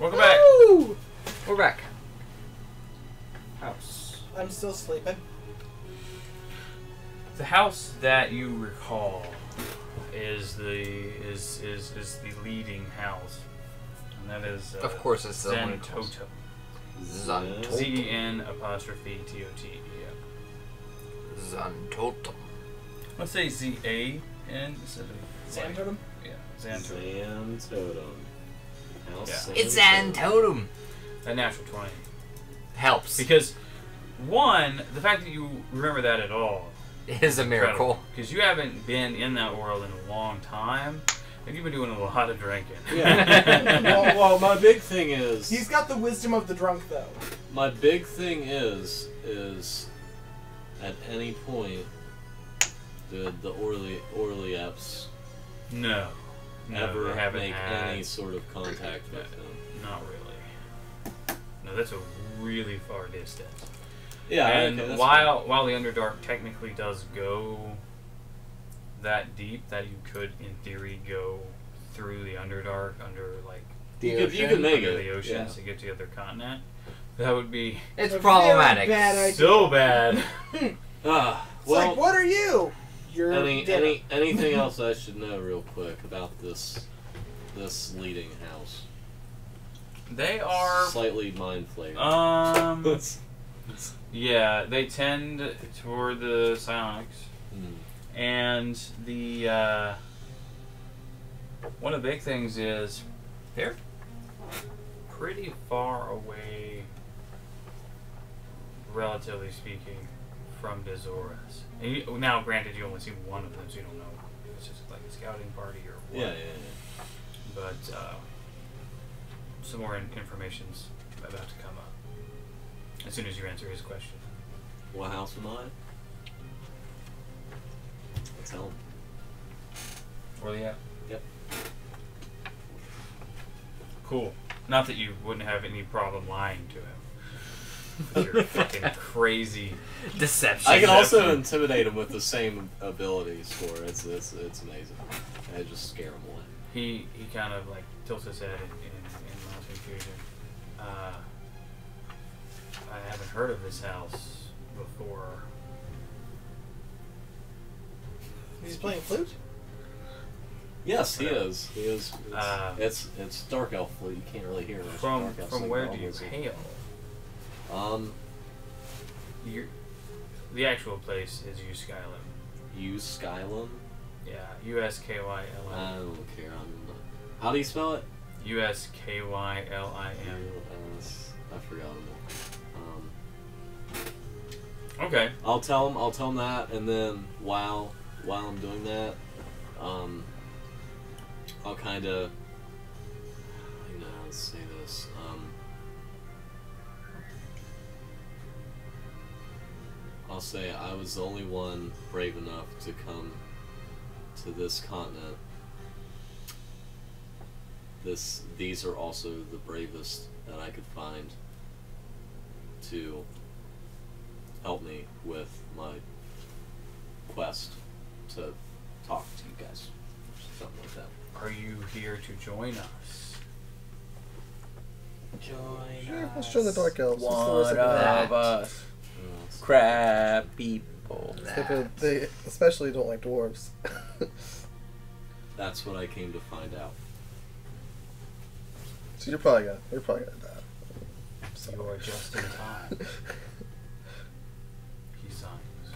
Welcome back. Woo! We're back. House. I'm still sleeping. The house that you recall is the is is is the leading house, and that is uh, Of course, it's the one. it calls. Zentoto. Zantotum. Z E N apostrophe T O T E. Yeah. Zantotum. Let's say Z A N instead of Sand totem? Yeah, Xantotum. Zan Totem. House Yeah. Zan It's Totem. Zantotum. A natural twenty. Helps. Because one, the fact that you remember that at all is a miracle. Because you haven't been in that world in a long time, and you've been doing a lot of drinking. Yeah. well, well, my big thing is He's got the wisdom of the drunk, though. my big thing is is at any point did the Orly Orlieps no. No, ever haven't make had, any sort of contact with them. Not really. No, that's a really far distance. Yeah, and okay, that's while while the Underdark technically does go that deep, that you could, in theory, go through the Underdark under like You could- you could make under it, the oceans yeah. to get to the other continent. That would be It's problematic. bad so bad. Ah, it's well, like, what are you? You're any dinner. any anything else I should know real quick about this this leading house? They are slightly mind flayed. um yeah, they tend toward the psionics. Hmm. And the uh, one of the big things is they're pretty far away, relatively speaking, from you, now, granted, you only see one of them, so you don't know if it's just like a scouting party or what. Yeah, yeah, yeah. But uh, some more in- information's about to come up as soon as you answer his question. What house am I? Tell him. Where they at? Yep. Cool. Not that you wouldn't have any problem lying to him. You're fucking crazy. Deception. I can also intimidate him with the same abilities for it. It's it's, it's amazing. I just scare him away. He he kind of like tilts his head in, in, in mild confusion. Uh, I haven't heard of this house before. He's playing flute? Yes, he is. He is. It's, Uh, it's it's dark elf flute. You can't really hear it. It's From dark elf from singing where do you music. hail? Um, you the actual place is U Skylum. use Skylum. Yeah, U S K Y L I M. don't care. I'm. How do you spell it? U S K Y L I M. U-S- I forgot. Um, Okay. I'll tell him. I'll tell him that, and then while while I'm doing that, um, I'll kind of. You know, let's say this. I'll say I was the only one brave enough to come to this continent. This these are also the bravest that I could find to help me with my quest to talk to you guys. Something like that. Are you here to join us? Join Sure, let's join the Dark Elves. One worst that can happen? of us. It's- Crab people. If They especially don't like dwarves. That's what I came to find out. so you're probably gonna you're probably gonna die. So- You are just in time. he signs.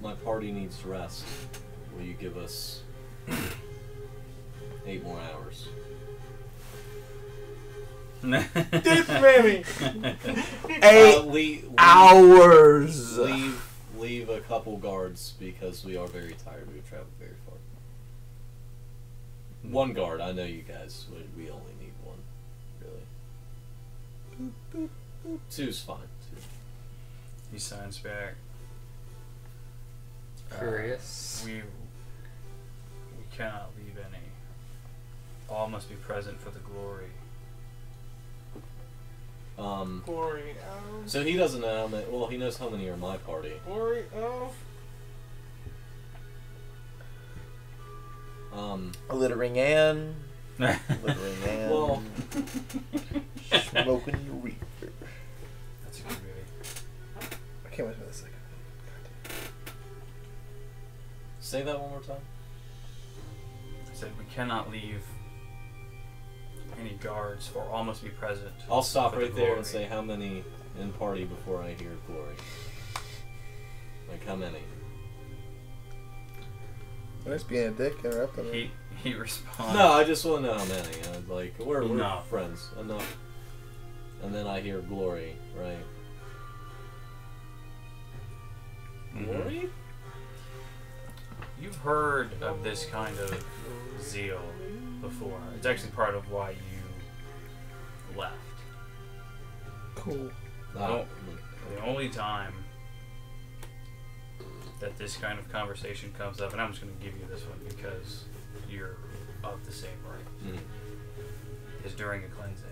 My party needs rest. Will you give us eight more hours? Mammy! Eight Uh, le- leave, hours. leave, leave a couple guards because we are very tired. We've traveled very far. One guard. I know you guys. We, we only need one, really. Two's fine. Two. he signs back. Uh, Curious. we we cannot leave any. All must be present for the glory. Um. Glory of. So he doesn't know how many. Well, he knows how many are my party. Glory of. Um, littering Ann. Littering Ann. Well- smoking the reaper. That's a good movie. I can't wait for the second. Say that one more time. I said we cannot leave any guards or almost be present. I'll stop for the right there and say how many in party before I hear glory. Like how many? I'm just being a dick interrupting me. He he responds. No, I just want to know how many. Uh, like we're, we're Enough. friends enough. And then I hear glory, right? Mhm. Glory? You've heard of this kind of zeal before. It's actually part of why you left. Cool. Ah, The only time that this kind of conversation comes up, and I'm just going to give you this one because you're of the same rank, mm. is during a cleansing.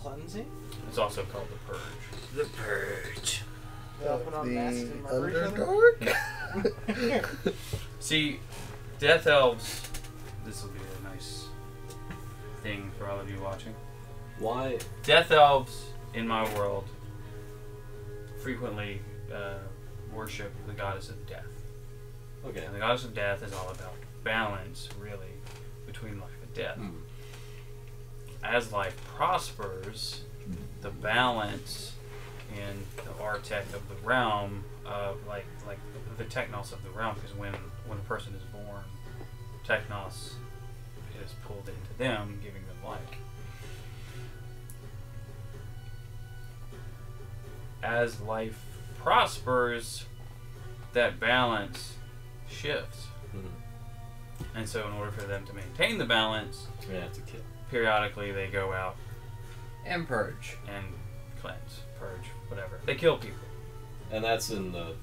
Cleansing? It's also called the purge. The purge. They all put on masks the and murder? Underdark? See, Death Elves, this will be a nice thing for all of you watching. Why? Death Elves, in my world, frequently uh, worship the goddess of death. Okay. And the goddess of death is all about balance, really, between life and death. Hmm. As life prospers, the balance in the artech of the realm of like like the technos of the realm, because when when a person is born, technos is pulled into them, giving them life. As life prospers, that balance shifts. Mhm. And so, in order for them to maintain the balance, have to kill. periodically they go out And purge. and cleanse, purge, whatever. They kill people. And that's in the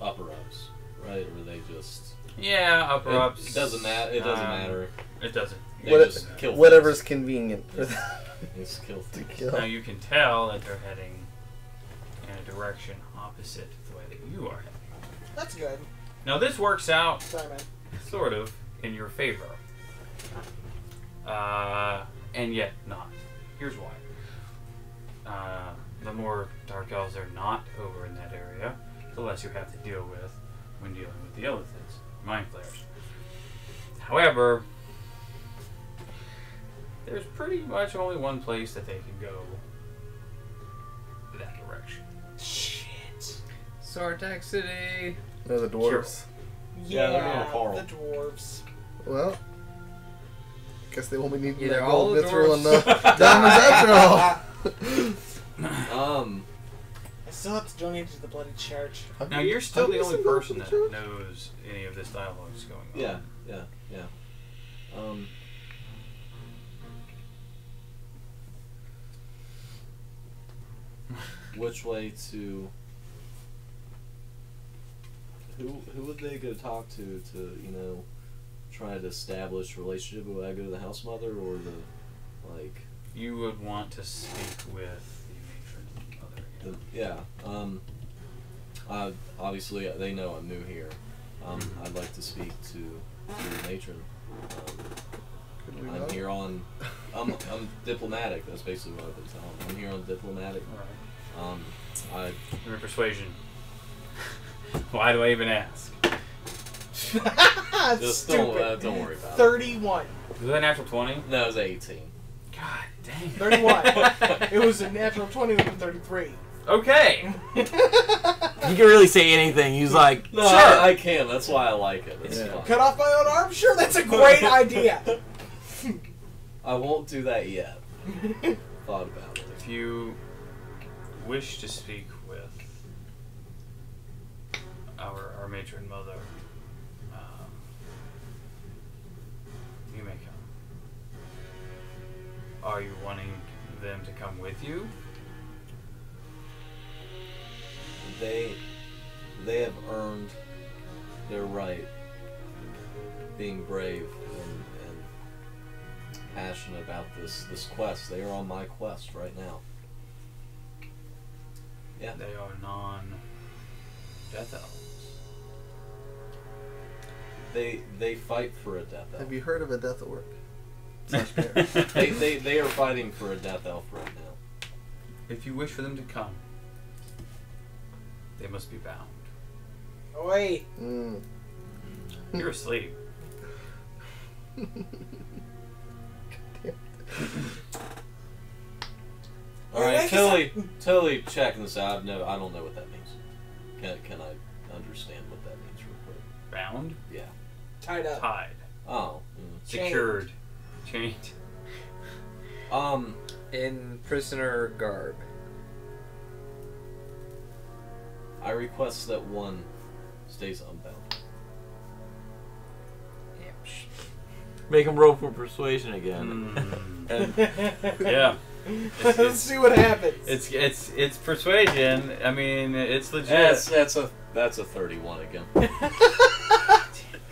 upper ups, right? Or they just Yeah, upper it, ups. It doesn't matter. It doesn't um, matter. It doesn't. They What- just kill. Whatever's things. convenient for them Just kill to kill. Now you can tell that they're heading in a direction opposite the way that you are heading. That's good. Now this works out Sorry, man. sort of in your favor. Uh, and yet not. Here's why. Uh, the more dark elves are not over in that area, the less you have to deal with when dealing with the illithids, mind flayers. However, there's pretty much only one place that they can go that direction. Shit. Sartak City. No, the dwarves. Yeah, they're going to Yeah, the dwarves. Well, I guess they won't be needing Either that all gold the mithril and the diamonds after all. Um. I still have to donate to the bloody church. Have Now you- you're still the you only person in that church? knows any of this dialogue is going on. Yeah. Yeah. Yeah. Um. Which way to? Who who would they go talk to to you know try to establish relationship? Would I go to the house mother or the like You would want to speak with the matron mother. the, again. yeah um uh, obviously uh, they know I'm new here. Um, I'd like to speak to, to the matron. Um, I'm not? here on. I'm, I'm diplomatic. That's basically what I've been telling. them. I'm here on diplomatic. Alright. Um, I Your persuasion. Why do I even ask? just Stupid. don't uh, don't worry about it. 31. Was that a natural 20? No, it was 18. God dang. 31. it was a natural 20 with a 33. Okay. He can really say anything. He's like, No, Sure. I, I can. That's why I like it. It's Yeah. Cut off my own arm? Sure, that's a great idea. I won't do that yet. Thought about it. If you wish to speak with our, our matron mother, um, you may come. Are you wanting them to come with you? They they have earned their right being brave and, and passionate about this this quest. They are on my quest right now. Yeah. They are non death elves. They they fight for a death elf. Have you heard of a death at work? Slash bear. They, they they are fighting for a death elf right now. If you wish for them to come, they must be bound. Oh, wait. Mm. You're asleep. All right, Hey, right, make totally totally checking this out. No, I don't know what that means. Can can I understand what that means real quick? Bound, Yeah. Tied up. tied, Oh. mm. Chained. secured, chained. Um. In prisoner garb. I request that one stays unbound. Make him roll for persuasion again. Mm. Yeah. It's, Let's see what happens. it's it's it's persuasion. I mean, it's legit. That's that's a that's a thirty-one again.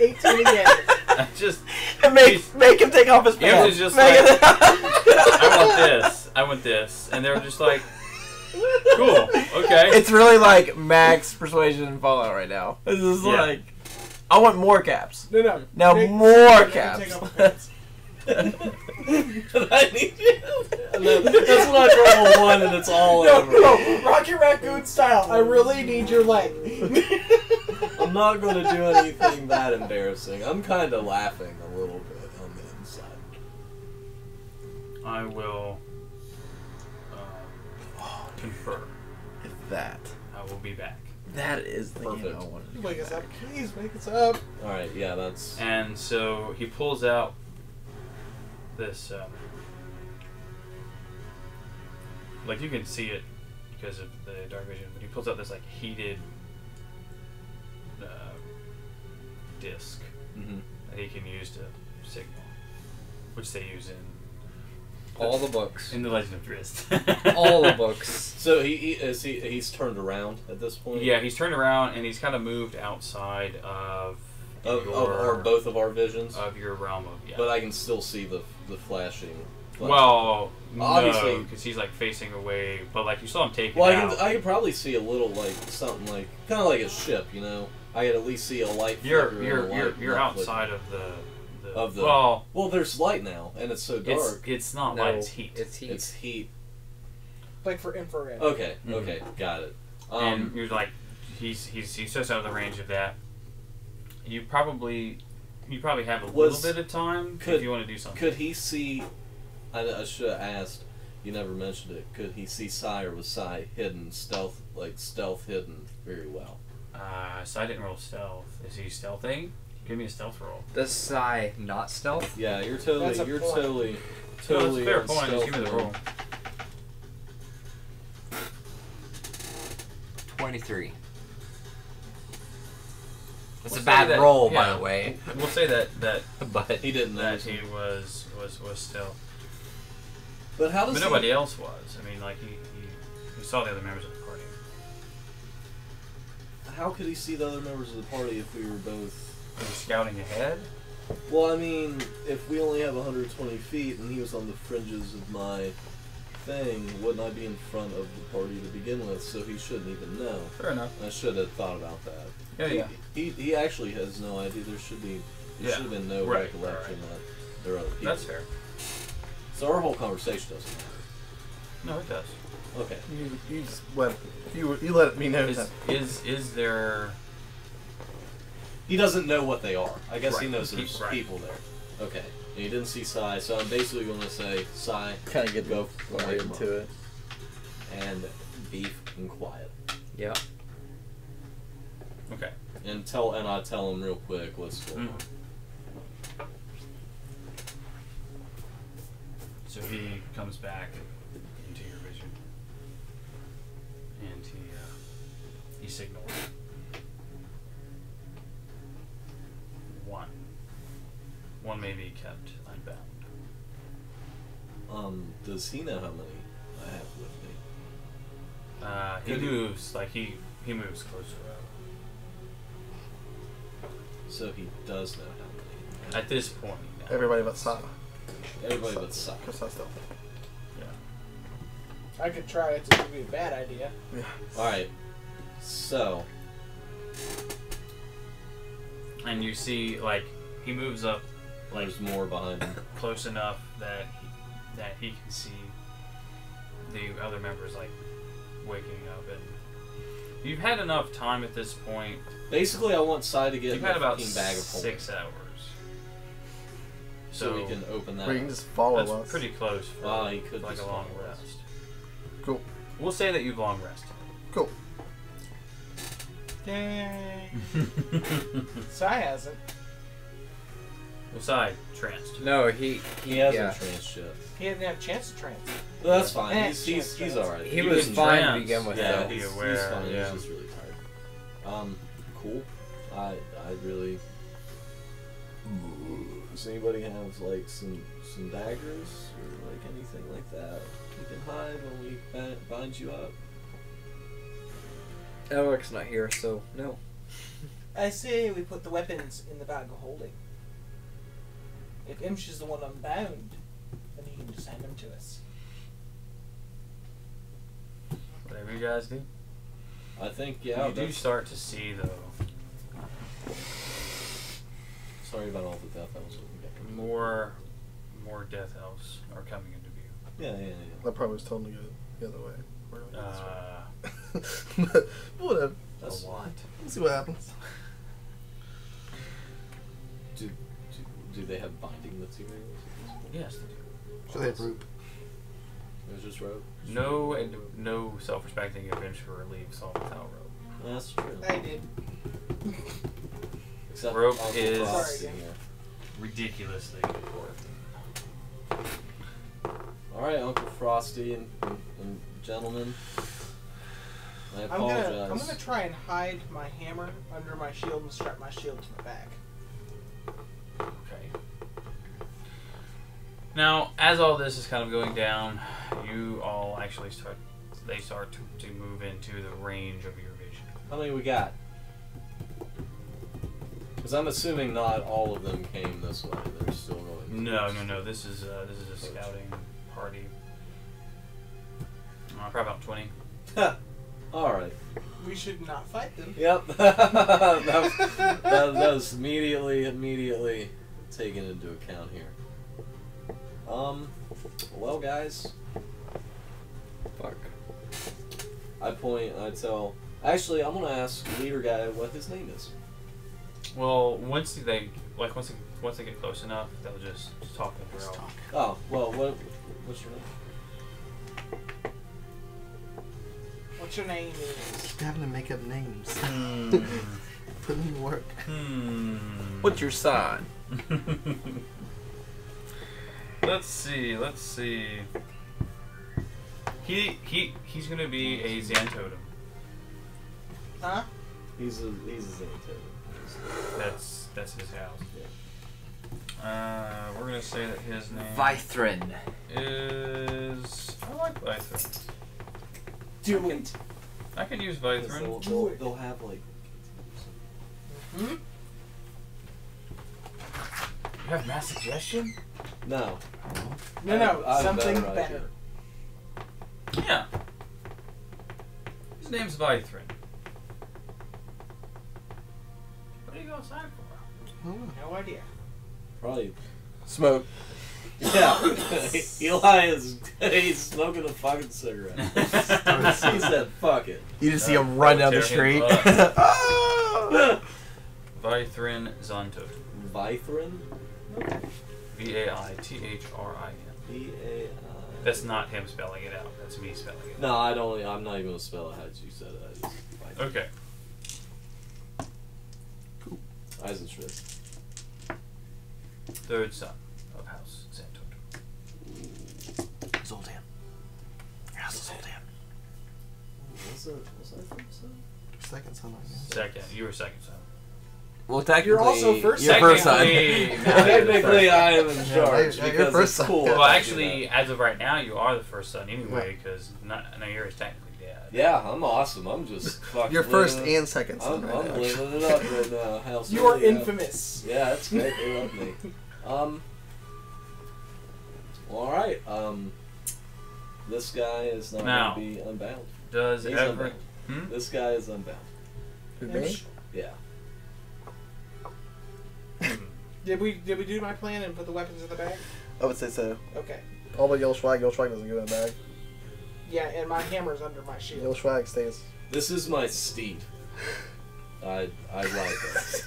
18 again. I just make make him take off his He was pants. just Make like- I want this. I want this, and they were just like, cool, okay. It's really like max persuasion and Fallout right now. This is Yeah. like, I want more caps. No, no. Now Make- more make him caps. off the pants. I need you. That's when I roll a one and it's all No, over. no, Rocket Raccoon style. I really need your leg. I'm not going to do anything that embarrassing. I'm kind of laughing a little bit on the inside. I will confer. That. I will be back. That is the game Perfect. I wanted. to Wake get us up, please. Wake us up. All right, yeah, that's And so he pulls out this, um, like you can see it because of the dark vision, but he pulls out this like heated uh, disc mhm. that he can use to signal, which they use in All the books. in the Legend of Drizzt. All the books. So he, he is he he's turned around at this point. Yeah, he's turned around and he's kind of moved outside of Of, your, of our both of our visions, of your realm of yeah. but I can still see the the flashing. flash- well, Obviously- no, because he's like facing away, but like you saw him take it well, I out. can I could probably see a little like something like kind of like a ship, you know. I could at least see a light. you're you're you're, light you're not flicker. outside of the, the Of the- well. Well, there's light now, and it's so dark. it's not No, light. It's heat. It's heat. It's heat. Like for infrared. Okay, Mhm. okay, got it. and Um, you're like, he's he's he's just out of the range of that. You probably you probably have a Was- little bit of time could- if you want to do something. could he see? I, I should have asked. You never mentioned it. Could he see Psy or was Psy hidden stealth, like stealth hidden very well? Uh, so I didn't roll stealth. Is he stealthing? Give me a stealth roll. Does Psy not stealth? Yeah, you're totally, That's a you're point. totally, No, that's totally. a fair point. Just give me the roll. Twenty-three. That's We'll a bad that- roll, by the way. We'll say that that But He didn't know. that he was was was stealth. But how does But he? nobody else was. I mean, like he, he, he saw the other members of the party. How could he see the other members of the party if we were both? Was he scouting ahead? Well, I mean, if we only have 120 feet and he was on the fringes of my thing, wouldn't I be in front of the party to begin with? So he shouldn't even know. Fair enough. I should have thought about that. Yeah, he, yeah. He, he actually has no idea. There should be there Yeah, should have been no right, recollection right. that there are other people. That's fair. So our whole conversation doesn't matter. No, it does. Okay. You, you just let you you let me know Is that. is is there? He doesn't know what they are. I guess he knows there's right. people there. Okay. And he didn't see Psy, so I'm basically going to say Psy kind of get Go go right into it. and beef and quiet. yeah. Okay. And tell and I tell him real quick what's going Mm. on. So he comes back into your vision, and he uh, he signals One may be kept unbound. Um, does he know how many I have with me? Uh, he Could he- moves like he he moves closer up. So he does know how many. At this point, now. Everybody but Sa. Everybody but Psy. Because Sa's stealth. Yeah. I could try it to be a bad idea. Yeah. Alright. So and you see like he moves up like There's more behind him. close enough that that he can see the other members like waking up and you've had enough time at this point Basically, I want Sai to get you've had about bag of holding six hours so, we can open that. Or you can just follow that's us. pretty close for Ah, he could like a just long follow us. rest Cool. we'll say that you've long rested Cool. Yay. Sai hasn't. Well side tranced No, he He hasn't yeah. tranced yet. He hadn't had a chance to trance. But that's fine. Eh, He's he's, he's alright. He You was can fine to begin with. yeah, he's, aware, he's fine. yeah. He's just really tired. Um, cool. I I really. Does anybody have like some some daggers or like anything like that we can hide when we bind, bind you up? Elric's not here, so no. I say we put the weapons in the bag of holding. If Imsh is the one unbound, then he can just hand him to us. whatever you guys do I think yeah. you do start to see though Sorry about all the death elves. that we got. more more death elves are coming into view Yeah, yeah, yeah. I probably was told to go the other way. We're going this uh, way. but whatever. That's a lot Let's see what happens. Do, do, do they have binding materials? at this point? yes they do. So they have rope. It was just rope. No, and no self-respecting adventurer leaves home without rope. That's true. I did. Except Rope Uncle is- Sorry Ridiculously important. All right, Uncle Frosty and, and, and gentlemen. I I'm apologize. gonna I'm gonna try and hide my hammer under my shield and strap my shield to my back. Now, as all this is kind of going down, you all actually start. They start to, to move into the range of your vision. How many we got? Because I'm assuming not all of them came this way. They're still going. No, no, no. This is uh, this is a scouting party. Uh, probably about twenty. all right. We should not fight them. Yep. that, was, that, that was immediately, immediately taken into account here. Um, well, guys, Fuck. I point, I tell. Actually, I'm gonna ask leader guy what his name is. Well, once they like once they, once they get close enough, they'll just talk in Let's talk. Oh, well, what, what's your name? What's your name is? Having to make up names. Hmm. Put them work. hmm. What's your sign? let's see. Let's see. He he he's gonna be a Xantotem. Huh? He's a he's a Xantotem. That's that's his house. Uh, we're gonna say that his name Vithrin. is. I like Vithrin. Do it. I can use They'll, Vithrin. they'll, they'll have like. Hmm? You have mass suggestion? No. No, no, I have something better better. Yeah. His name's Vithrin. What are you outside for? No idea. Probably. Smoke. Yeah. Eli is he's smoking a fucking cigarette. he said, "Fuck it." You just see Uh, him run down the street. up. Vithrin Zontotem. Vithrin. V A I T H R I N. V A I. That's not him spelling it out. That's me spelling it. No, I don't. I'm not even gonna spell it how you said it. I just. out. Okay. Eisenschmidt. Third son of House Zantotem. Zoltan. How's Zoltan? What's that? What's that from? son? Second son, I guess. Second. You were second son. Well, technically, You're also first Your son. first son. Technically, now you're the Technically, I am in charge yeah, you're because first it's son. cool. Well, actually, as of right now, you are the first son anyway, because Nair is technically dead. Yeah, I'm awesome. I'm just fucking. You're first living- and second son I'm, right I'm now. living it up right now. Hell, You are yeah. infamous. Yeah, that's great. They love me. Um. Well, all right. Um. This guy is not Now. going to be unbound. Does He's ever? unbound. Hmm? This guy is unbound. Me? Yeah. Did we did we do my plan and put the weapons in the bag? I would say so. Okay. All but Yellow Schwag. Yellow Schwag doesn't go in the bag. Yeah, and my hammer's under my shield. Yellow shield. Schwag stays. This is my steed. I I like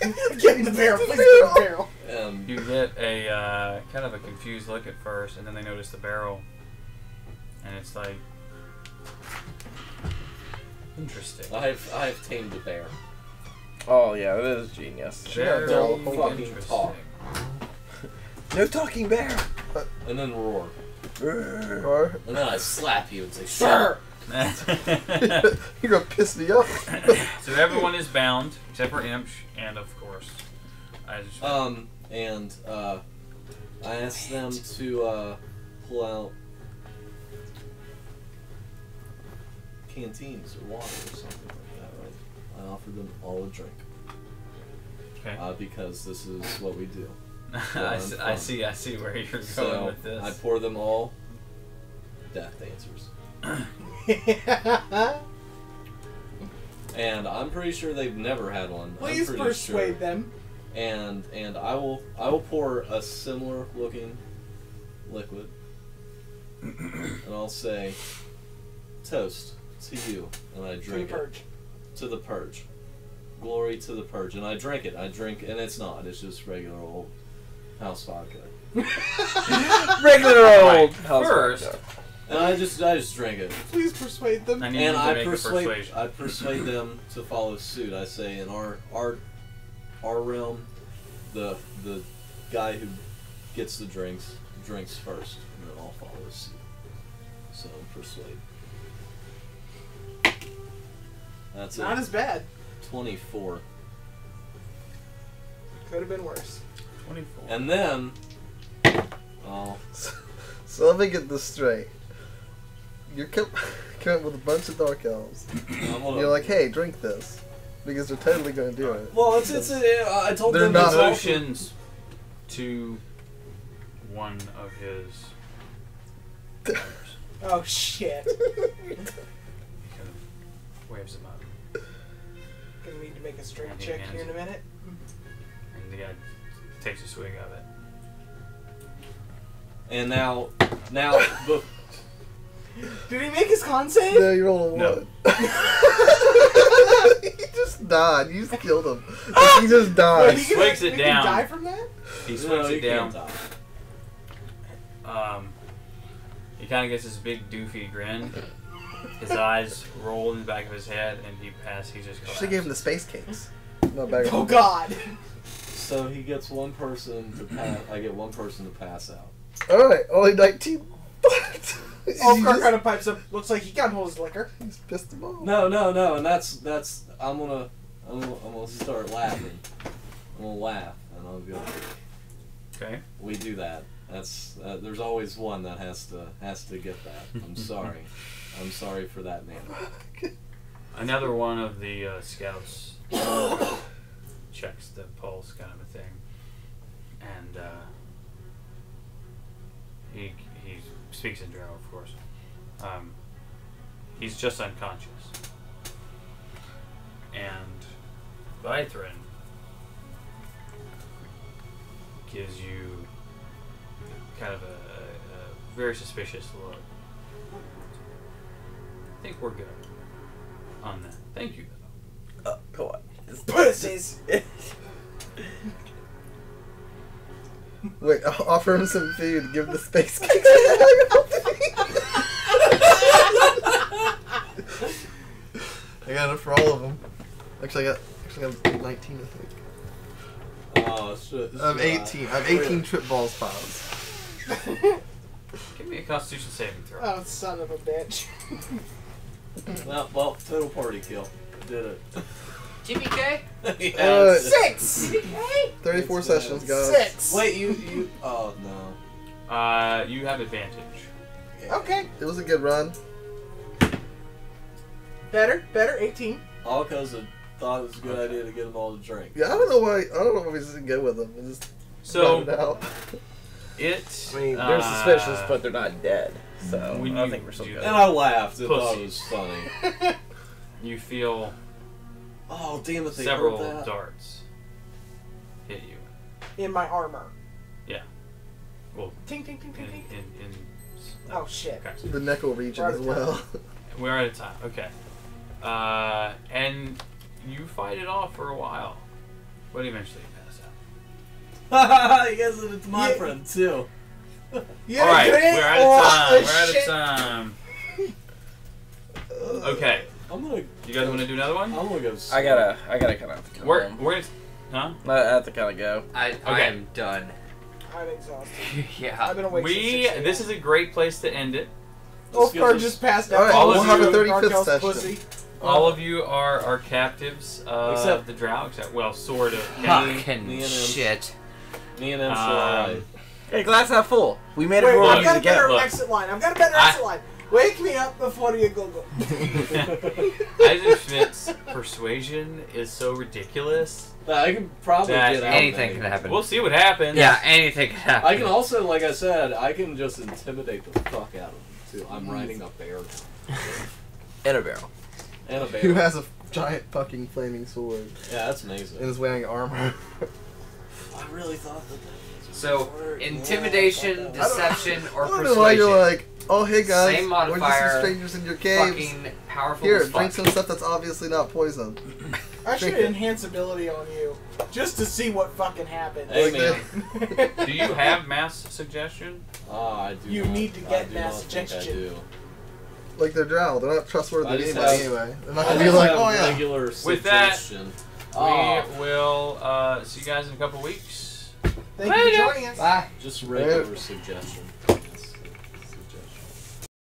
it. Get in the barrel. Please get in the barrel. Um, You get a uh, kind of a confused look at first, and then they notice the barrel, and it's like interesting. I've I've tamed a bear. Oh yeah, that is genius. Very don't fucking talk. No talking bear. And then roar. Or And then I slap you and say, Sure! you're gonna piss me off. so everyone is bound except for Imsh, and of course, I just Um, and uh, I asked them to uh, pull out canteens or water or something like that. I offered them all a drink okay. uh, because this is what we do. I, s- I fun. see. I see where you're going So with this. I pour them all death dancers. And I'm pretty sure they've never had one. I'm Please persuade sure. them. and and I will I will pour a similar looking liquid, and I'll say, "Toast to you," and I To the drink it purge. To the purge, glory to the purge, and I drink it. I drink, and it's not. It's just regular old house vodka, Regular Right. old house First, vodka. and I just I just drink it, Please persuade them. I need and I persuade. I persuade them to follow suit. I say, in our our our realm, the the guy who gets the drinks drinks first, and then I'll follow suit. So persuade. That's Not it. as bad. Twenty-four, Could have been worse. 24. and then oh So let me get this straight. You're com- coming up with a bunch of dark elves. And you're like, hey, drink this. Because they're totally gonna do it. well, it's it's a, uh, I told They're them not- it's also- motions to one of his. Oh shit. He kind of waves him up, Gonna need to make a strength check hands here in a minute. and the guy takes a swig of it. and now now but Did he make his con save? no, you roll a No. one. he just died. You just killed him. Like, he just Wait, died. he can swigs actually- it he can down. die from that? He no, swigs it down. can't. Um, he kind of gets this big doofy grin. His eyes roll in the back of his head, and he pass. He just. Should have gave him the space cakes. No bag Oh god. So he gets one person to pass. I get one person to pass out. Alright, only 19. Oh, you Kirk kind of pipes up. Looks like he can't hold his liquor. He's pissed him off. No, no, no, and that's that's. I'm gonna, I'm gonna, I'm gonna start laughing. I'm gonna laugh, and I'll go. Okay. We do that. That's uh, there's always one that has to has to get that. I'm sorry. I'm sorry for that man. Another one of the uh, scouts checks the pulse, kind of a thing, and uh, he he speaks in Drow, of course. Um, he's just unconscious, and Vithrin gives you kind of a, a very suspicious look. I think we're good on that. Thank you, though. Uh, come on. Pussies. Wait, I'll offer him some food. Give him the space cakes. I got it for all of them. Actually, I got actually I got 19, I think. Oh, shit. I'm 18. I'm 18 trip balls piles. Give me a Constitution saving throw. Oh, son of a bitch. Well, well, total party kill. Did it. TPK. yeah, Uh, it's- Six! 34 It's, uh, sessions, guys. Six! Wait, you you. Oh no. Uh, you have advantage. Okay. It was a good run. Better, better, 18. All because I thought it was a good idea to get them all to drink. Yeah, I don't know why. I don't know if we just didn't go with them. We just So got it it. I mean, they're uh, suspicious, but they're not dead. So when I you think we're still good. And I laughed and thought Pussy. it was funny. you feel Oh damn it! They several heard that. darts hit you. in my armor. Yeah. Well, Ting ting ting ting ting. in, in Oh shit. Okay. The Necro region Right as well. We're out of time. Okay. Uh, and you fight it off for a while, but eventually you pass out. I guess it's my Yeah. friend too. Yeah, All right, we're out of time. We're out shit. of time. Okay, I'm gonna. you guys want to do another one? I'm gonna go. I gotta, I gotta kind of. Come We're we're gonna, huh? I have to kind of go. I, Okay. I am done. I'm exhausted. yeah. I've been awake We since this is a great place to end it. Oscar gives just passed out. right, All we'll of have a you- 35th session. pussy. All of you are are captives of Except- the Drow, except well, sort of. Fucking me and him. shit. Me and him Um, alright. Hey, glass half full. We made Wait, everyone I've got a use again. better look. exit line. I've got a better I- exit line. Wake me up before you go go. Eisenschmidt's persuasion is so ridiculous. I can probably That get out. Anything maybe. can happen. We'll see what happens. Yeah, anything can happen. I can also, like I said, I can just intimidate the fuck out of him too. I'm riding a bear now. In a barrel. and a bear. Who has a giant fucking flaming sword Yeah, that's amazing. and is wearing armor. I really thought that. So, intimidation, deception, or I don't know why you're like, oh hey guys, Same we're just some strangers in your caves. Fucking powerful Here, as fuck. drink some stuff that's obviously not poison. I should enhance ability on you just to see what fucking happens. Hey Like man, Do you have mass suggestion? ah, I do. You not- need to get do mass not think I suggestion. Like they're drow, they're not trustworthy I just anybody have- anyway. They're not I gonna be like, oh yeah. regular With that, suggestion. We Ah, will uh, see you guys in a couple weeks. Thank you for joining us. Bye. just regular suggestion.